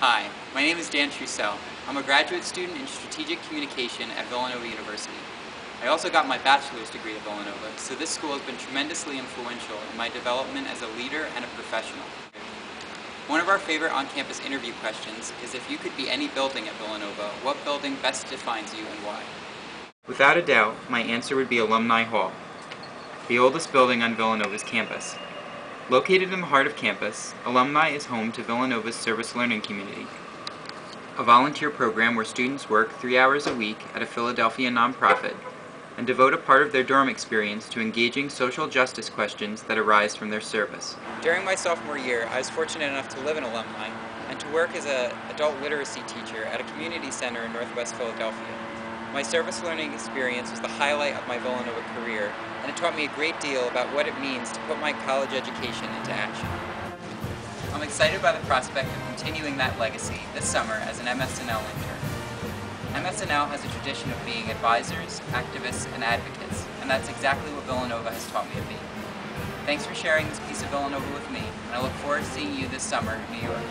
Hi, my name is Dan Troussel. I'm a graduate student in Strategic Communication at Villanova University. I also got my bachelor's degree at Villanova, so this school has been tremendously influential in my development as a leader and a professional. One of our favorite on-campus interview questions is if you could be any building at Villanova, what building best defines you and why? Without a doubt, my answer would be Alumni Hall, the oldest building on Villanova's campus. Located in the heart of campus, Alumni is home to Villanova's Service Learning Community, a volunteer program where students work three hours a week at a Philadelphia nonprofit and devote a part of their dorm experience to engaging social justice questions that arise from their service. During my sophomore year, I was fortunate enough to live in Alumni and to work as an adult literacy teacher at a community center in northwest Philadelphia. My service learning experience was the highlight of my Villanova career, and it taught me a great deal about what it means to put my college education into action. I'm excited by the prospect of continuing that legacy this summer as an MS&L intern. MS&L has a tradition of being advisors, activists, and advocates, and that's exactly what Villanova has taught me to be. Thanks for sharing this piece of Villanova with me, and I look forward to seeing you this summer in New York.